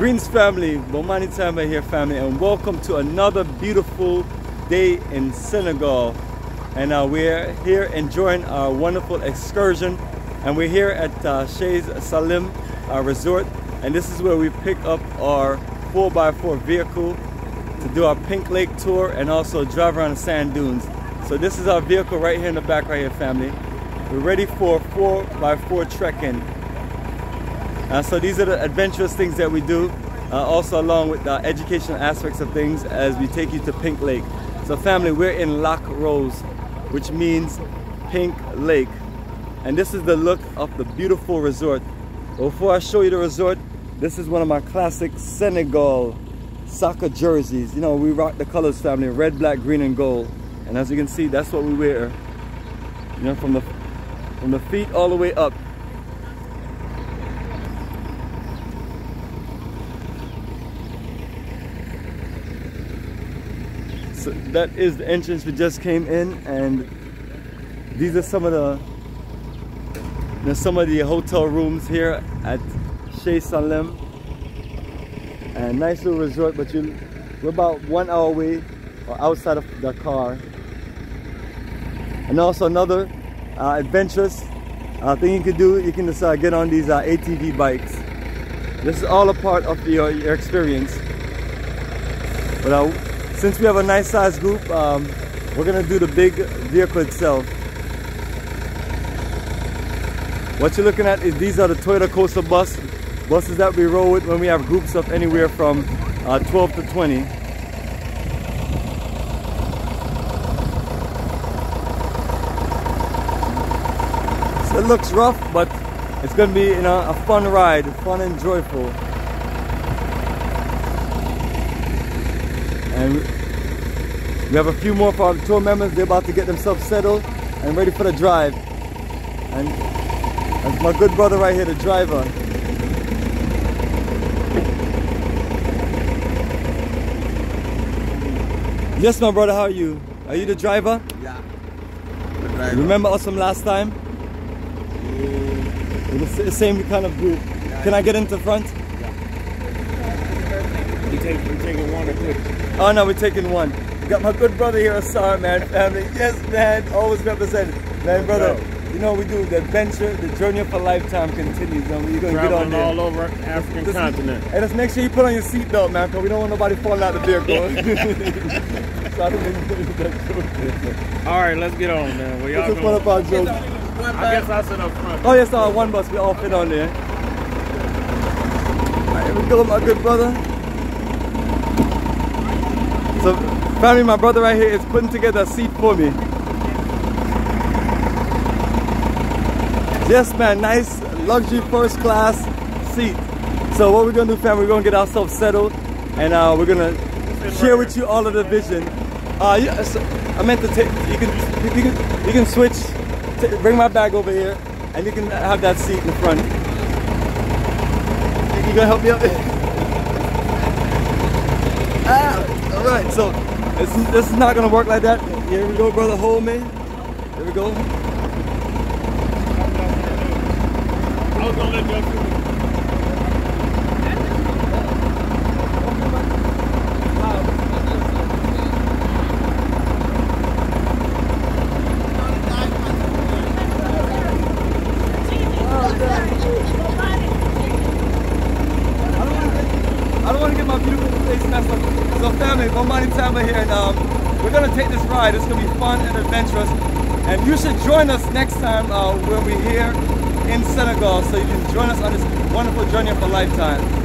Greens family, Bomani Tyehimba here family and welcome to another beautiful day in Senegal. And uh, we're here enjoying our wonderful excursion and we're here at uh, Chez Salim uh, Resort and this is where we pick up our 4x4 vehicle to do our Pink Lake tour and also drive around the sand dunes. So this is our vehicle right here in the back right here family. We're ready for 4x4 trekking. Uh, so these are the adventurous things that we do, uh, also along with the educational aspects of things as we take you to Pink Lake. So family, we're in Lac Rose, which means Pink Lake. And this is the look of the beautiful resort. Before I show you the resort, this is one of my classic Senegal soccer jerseys. You know, we rock the colors family, red, black, green, and gold. And as you can see, that's what we wear. You know, from the, from the feet all the way up. So that is the entrance we just came in and these are some of the some of the hotel rooms here at Chez Salim and nice little resort but you we're about one hour away or outside of Dakar and also another uh, adventurous uh, thing you can do you can just uh, get on these uh, ATV bikes. This is all a part of your, your experience. But uh, since we have a nice sized group, um, we're gonna do the big vehicle itself. What you're looking at is these are the Toyota Coaster bus, buses that we roll with when we have groups of anywhere from uh, 12 to 20. So it looks rough, but it's gonna be you know, a fun ride, fun and joyful. And we have a few more for our tour members. They're about to get themselves settled and ready for the drive. And that's my good brother right here, the driver. Yes, my brother, how are you? Are you the driver? Yeah. You remember us from last time? It's the same kind of group. Can I get into front? We take we taking one or two. Oh no, we're taking one. Got my good brother here, Asar, man, family. Yes, man, always represented. Man, brother, you know we do the adventure, the journey of a lifetime continues. Man. You're gonna get on Traveling there. all over African Just- continent. And let's make sure you put on your seatbelt, man, because we don't want nobody falling out the vehicle. so I think that's All right, let's get on, man. Where y'all This is one going? of our jokes. I guess I sit up front. Oh yes, uh, one bus, we all fit on there. Alright, here we go, my good brother. So, family, my brother right here is putting together a seat for me. Yes, man, nice luxury first class seat. So what we're gonna do, family, we're gonna get ourselves settled and uh, we're gonna share with you all of the vision. Uh, yeah, so I meant to take, you can, you can, you can switch, bring my bag over here and you can have that seat in the front. You gonna help me up? all right, so this, this is not gonna work like that. Here we go, brother, hold me. Here we go. I was gonna let you up too. I don't want to get my beautiful face messed up. So family, Bomani Tyehimba here, and um, we're gonna take this ride. It's gonna be fun and adventurous. And you should join us next time uh, when we're here in Senegal, so you can join us on this wonderful journey of a lifetime.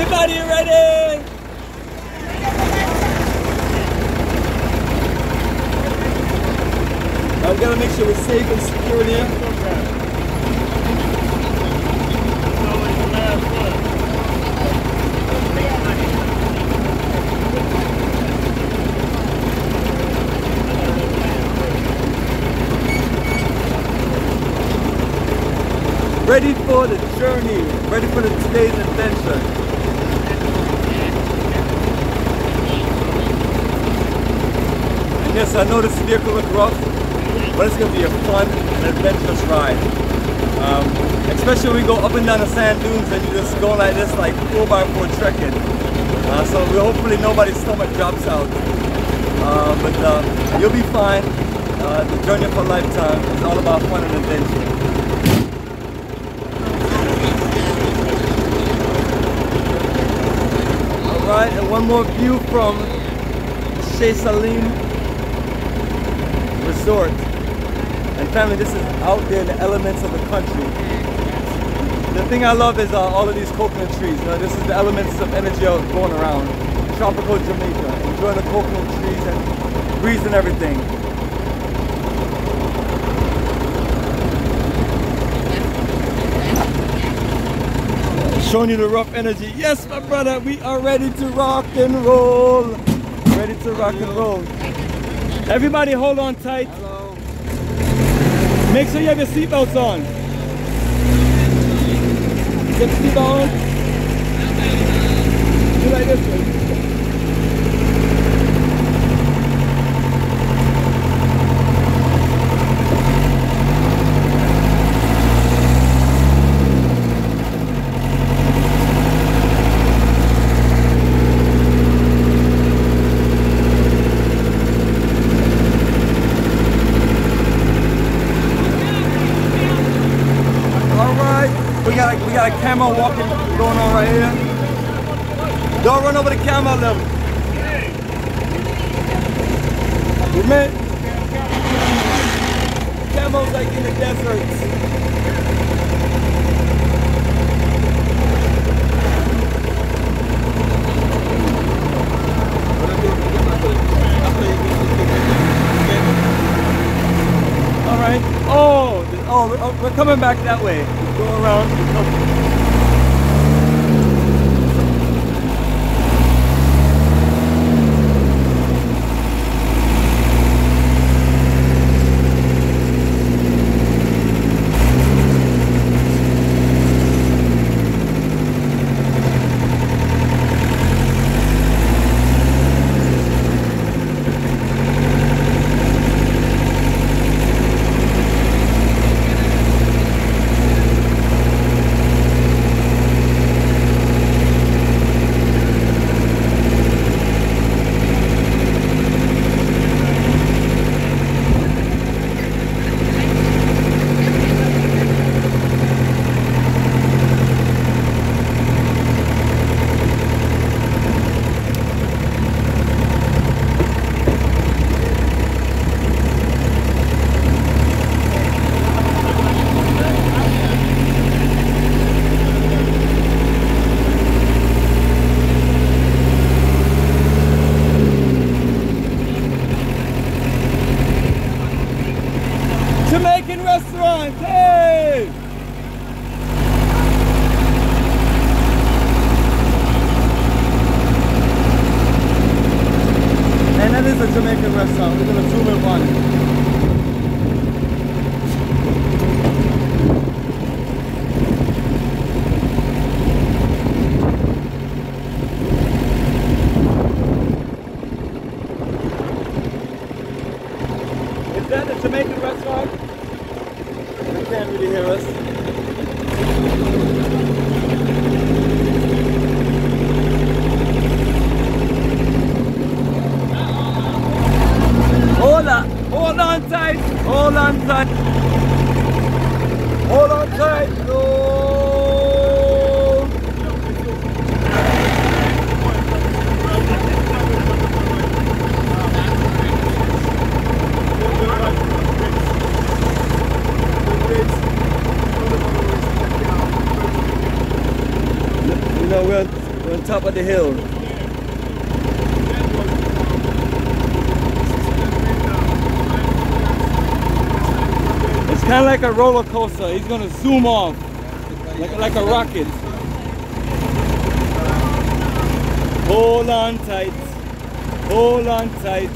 Everybody ready? Now we've got to make sure we're safe and secure in here. Ready for the journey, ready for the, today's adventure. Yes, I know this vehicle looks rough, but it's gonna be a fun and adventurous ride. Um, especially when we go up and down the sand dunes and you just go like this, like 4x4 trekking. Uh, so we hopefully nobody's stomach drops out. Uh, but uh, you'll be fine. Uh, the journey of a lifetime is all about fun and adventure. Alright, and one more view from Chez Salim Resort. And family, this is out there in the elements of the country. The thing I love is uh, all of these coconut trees. You this is the elements of energy going around. Tropical Jamaica, enjoying the coconut trees and breeze and everything. Showing you the rough energy. Yes, my brother, we are ready to rock and roll. Ready to rock and roll. Everybody hold on tight. Hello. Make sure you have your seatbelts on. Get the seatbelt on. Do like this one. All right, we we camera walking going on right here. Don't run over the camera, them. You met? Camel's like in the deserts. All right. Oh, th- oh, we're- coming back that way. Go around. we come- Jamaican restaurant. Hey! And that is a Jamaican restaurant. We're gonna zoom in on it. Is that a Jamaican restaurant? They can't really hear us. Hold on, hold on hold on tight. Hold on tight. No. You know, we're, we're on top of the hill. Kind of like a roller coaster. He's gonna zoom off, like, like a rocket. Hold on tight. Hold on tight.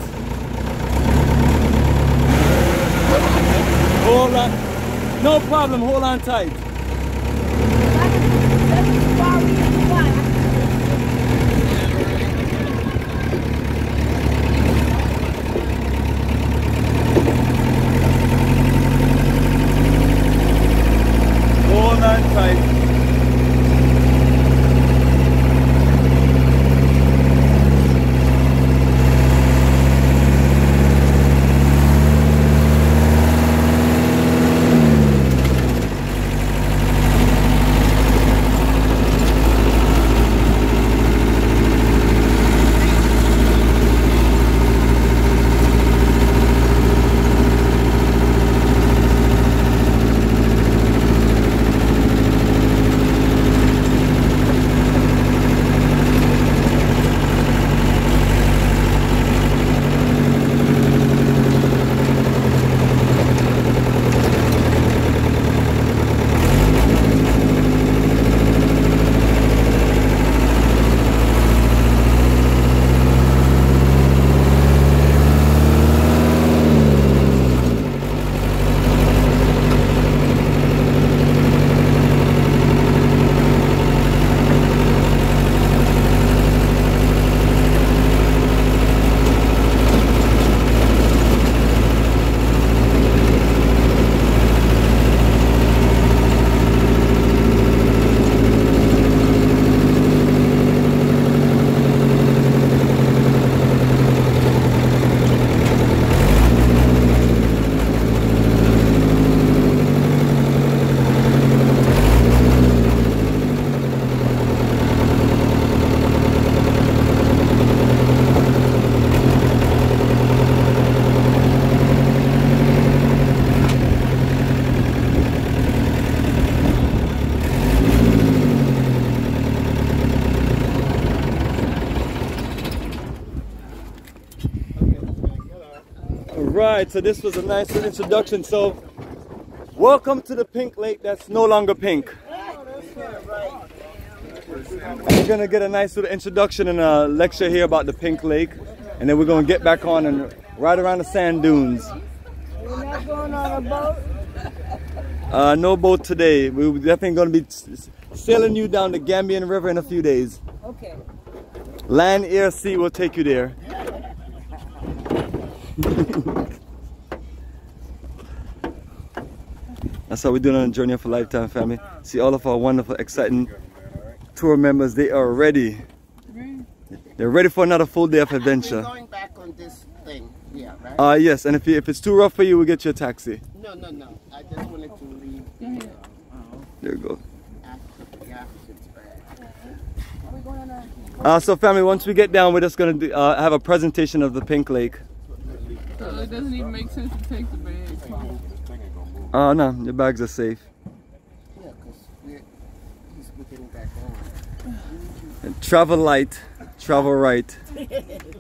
Hold on. No problem. Hold on tight. Right, so this was a nice little introduction. So, welcome to the pink lake that's no longer pink. We're gonna get a nice little introduction and a lecture here about the pink lake, and then we're gonna get back on and ride around the sand dunes. We're not going on a boat. Uh, no boat today. We're definitely gonna be sailing you down the Gambian River in a few days. Okay. Land, air, sea will take you there. That's how we're doing on a journey of a lifetime, family. See all of our wonderful, exciting tour members. They are ready. They're ready for another full day of adventure. going back on this thing. Yeah, right? Uh, yes, and if, you, if it's too rough for you, we'll get you a taxi. no, no, no. I just wanted to leave the, There you go. uh, after the Africans back. Are we going on a Uh, so, family, once we get down, we're just gonna uh, have a presentation of the Pink Lake. So it doesn't even make sense to take the bags. home. Uh, no, your bags are safe. Yeah, because he's getting back on. And travel light, travel right.